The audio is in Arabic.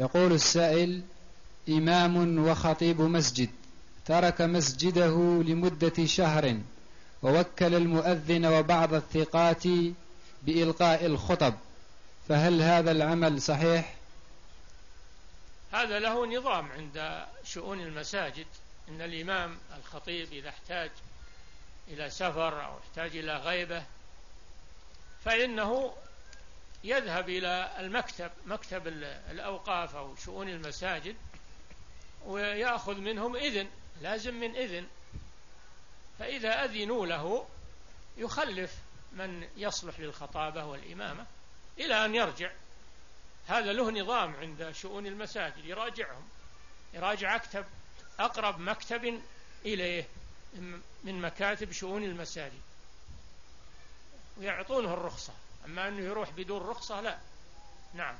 يقول السائل إمام وخطيب مسجد ترك مسجده لمدة شهر ووكل المؤذن وبعض الثقات بإلقاء الخطب فهل هذا العمل صحيح؟ هذا له نظام عند شؤون المساجد إن الإمام الخطيب إذا احتاج إلى سفر أو احتاج إلى غيبة فإنه يذهب إلى المكتب مكتب الأوقاف أو شؤون المساجد ويأخذ منهم إذن لازم من إذن. فإذا أذنوا له يخلف من يصلح للخطابة والإمامة إلى أن يرجع. هذا له نظام عند شؤون المساجد يراجعهم. يراجع أكتب أقرب مكتب إليه من مكاتب شؤون المساجد. ويعطونه الرخصة. أما أنه يروح بدون رخصة لا. نعم.